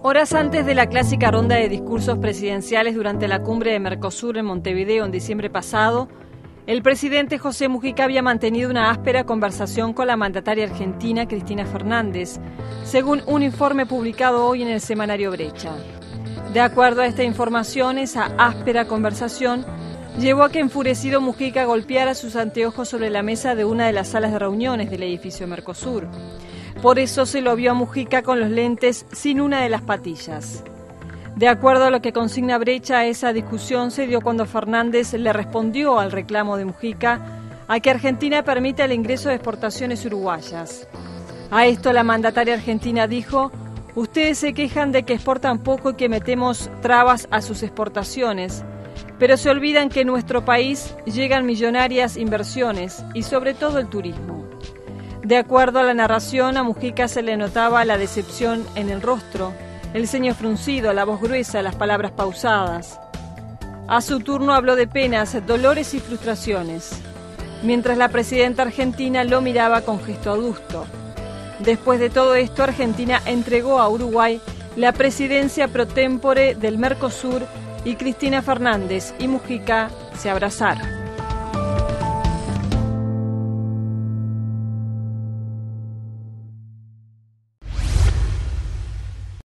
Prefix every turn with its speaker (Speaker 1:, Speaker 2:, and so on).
Speaker 1: Horas antes de la clásica ronda de discursos presidenciales durante la cumbre de Mercosur en Montevideo en diciembre pasado, el presidente José Mujica había mantenido una áspera conversación con la mandataria argentina Cristina Fernández, según un informe publicado hoy en el semanario Brecha. De acuerdo a esta información, esa áspera conversación llevó a que enfurecido Mujica golpeara sus anteojos sobre la mesa de una de las salas de reuniones del edificio Mercosur. Por eso se lo vio a Mujica con los lentes sin una de las patillas. De acuerdo a lo que consigna Brecha, esa discusión se dio cuando Fernández le respondió al reclamo de Mujica a que Argentina permita el ingreso de exportaciones uruguayas. A esto la mandataria argentina dijo, ustedes se quejan de que exportan poco y que metemos trabas a sus exportaciones, pero se olvidan que en nuestro país llegan millonarias inversiones y sobre todo el turismo. De acuerdo a la narración, a Mujica se le notaba la decepción en el rostro, el ceño fruncido, la voz gruesa, las palabras pausadas. A su turno habló de penas, dolores y frustraciones, mientras la presidenta argentina lo miraba con gesto adusto. Después de todo esto, Argentina entregó a Uruguay la presidencia pro tempore del Mercosur y Cristina Fernández y Mujica se abrazaron.